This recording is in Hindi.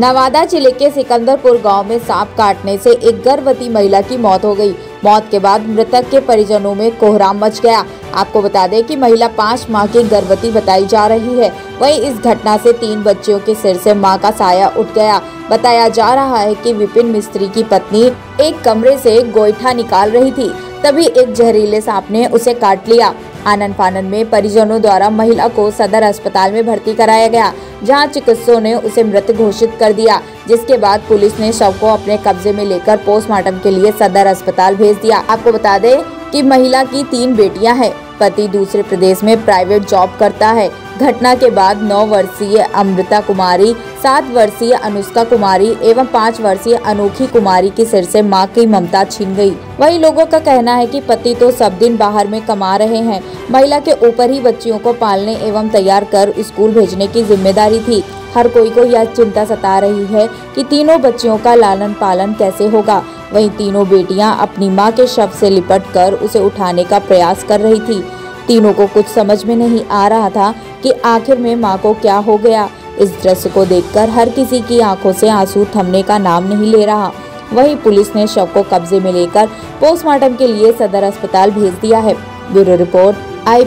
नवादा ज़िले के सिकंदरपुर गाँव में सांप काटने से एक गर्भवती महिला की मौत हो गई। मौत के बाद मृतक के परिजनों में कोहराम मच गया। आपको बता दें कि महिला पाँच माह की गर्भवती बताई जा रही है। वहीं इस घटना से तीन बच्चियों के सिर से माँ का साया उठ गया। बताया जा रहा है कि विपिन मिस्त्री की पत्नी एक कमरे से गोईठा निकाल रही थी। तभी एक जहरीले सांप ने उसे काट लिया। आनंद फानन में परिजनों द्वारा महिला को सदर अस्पताल में भर्ती कराया गया, जहाँ चिकित्सकों ने उसे मृत घोषित कर दिया। जिसके बाद पुलिस ने शव को अपने कब्जे में लेकर पोस्टमार्टम के लिए सदर अस्पताल भेज दिया। आपको बता दें कि महिला की तीन बेटियाँ हैं। पति दूसरे प्रदेश में प्राइवेट जॉब करता है। घटना के बाद नौ वर्षीय अमृता कुमारी, सात वर्षीय अनुष्का कुमारी एवं पाँच वर्षीय अनोखी कुमारी की सिर से माँ की ममता छीन गई। वही लोगों का कहना है कि पति तो सब दिन बाहर में कमा रहे हैं। महिला के ऊपर ही बच्चियों को पालने एवं तैयार कर स्कूल भेजने की ज़िम्मेदारी थी। हर कोई को यह चिंता सता रही है कि तीनों बच्चियों का लालन पालन कैसे होगा। वहीं तीनों बेटियाँ अपनी माँ के शव से लिपट कर उसे उठाने का प्रयास कर रही थी। तीनों को कुछ समझ में नहीं आ रहा था कि आखिर में माँ को क्या हो गया। इस दृश्य को देखकर हर किसी की आँखों से आँसू थमने का नाम नहीं ले रहा। वहीं पुलिस ने शव को कब्जे में लेकर पोस्टमार्टम के लिए सदर अस्पताल भेज दिया है। ब्यूरो रिपोर्ट आई